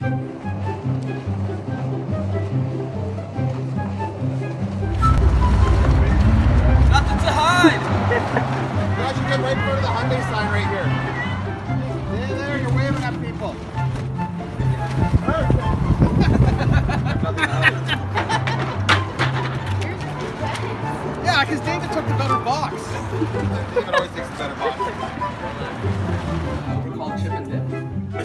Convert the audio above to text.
Nothing to hide. You guys should get right in front of the Hyundai sign right here. There, there, you're waving at people. Yeah, because David took the better box. David always takes the better box.